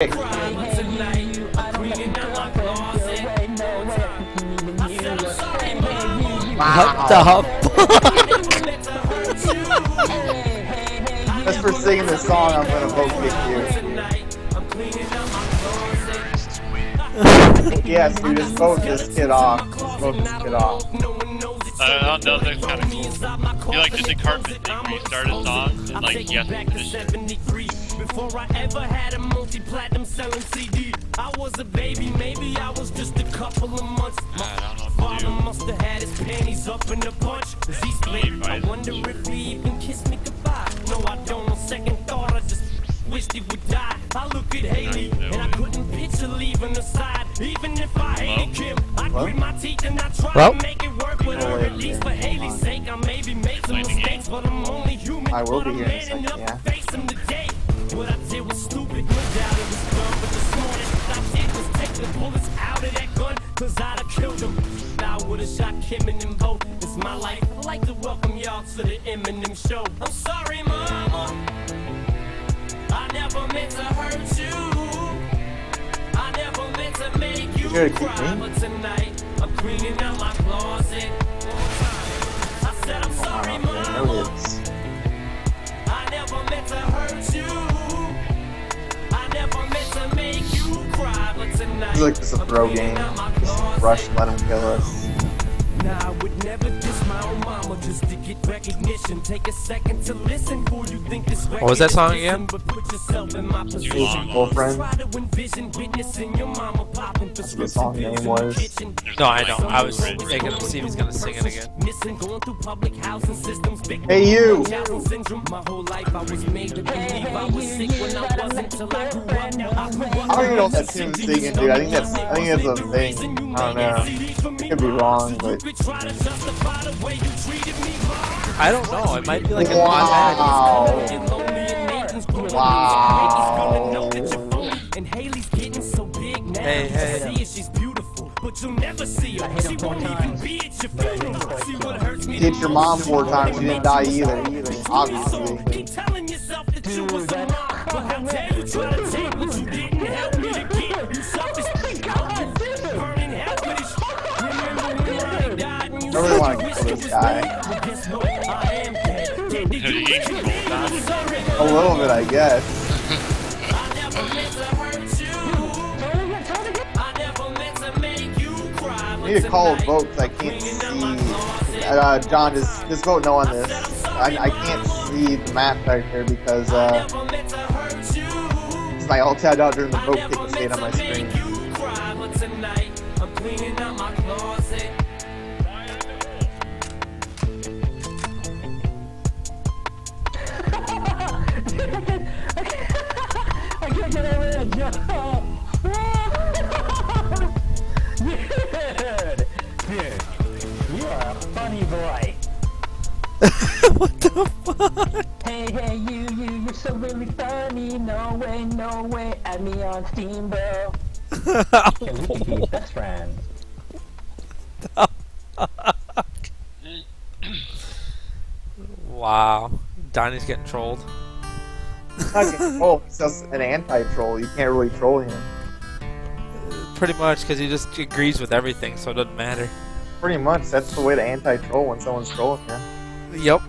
What the Just for singing this song, I'm gonna vote kick you. yes, dude, just vote this kid off. Just vote this kid off. Uh, that was kind of cool. You like just a carpet thing where you start a song and like you have to finish it. Before I ever had a multi-platinum selling CD, I was a baby, maybe I was just a couple of months. My don't know father must have had his panties up in a bunch. Cause he split. I wonder if he even kissed me goodbye. No, I don't. On second thought, I just wished he would die. I look at Hailie and I couldn't picture leaving her side. Even if I hated Kim, I grit my teeth and I try Well. to make it work with her. At least for Hailie's sake, I maybe made some mistakes, but I'm only human. I will but be I'm here in a second, enough yeah. Would've shot Kim and them both. It's my life. I'd like to welcome y'all to the Eminem show. I'm sorry, mama. I never meant to hurt you. I never meant to make you You're cry, but tonight I'm cleaning out my closet. I said I'm sorry, mama. I never meant to hurt you. I never meant to make you cry, but tonight It's like this a I'm throw game. Just rush let him kill us. Nah, I would never diss my own mama just get recognition. Take a second to listen, who you think this What was that song record is again? dissing, But put yourself in my position. long. Girlfriend. Try to envision witnessing your mama popping what the song name was. No, I know. I was making him see if he's gonna sing it again. Missing, going through public housing systems. Big Hey, you. Syndrome. My whole life I was made to believe I was sick when I wasn't till I grew up. I grew up I don't even know what that tune's singing, dude. I think that's I think that's a thing. I don't know. Could be wrong, but I don't know. It might be like a wow. Wow. And Hailie's getting so big now. Hey, hey. She's beautiful, but you'll never see her. She won't even be at your funeral. See what hurts me Hit your mom four times, she didn't die either, So obviously. keep telling yourself that you was a mom, but how dare you try to take what you didn't help me to get? You selfish, burning hell with this. Remember when I died and you I really said wanna you kill wished you this was guy. A little bit, I guess. I need to call a vote 'cause I can't see. Uh, John, just just vote no on this. I, I can't see the map right here because uh, my all tabbed out during the vote meant stayed on my screen. Boy. what the fuck? Hey, hey, you, you, you're so really funny. No way, no way. Add me on Steam, bro. Cause we could be best friends. wow. Donnie's getting trolled. Oh, he's just an anti-troll. You can't really troll him. Pretty much, because he just agrees with everything, so it doesn't matter. Pretty much, that's the way to anti-troll when someone's trolling you. Yep.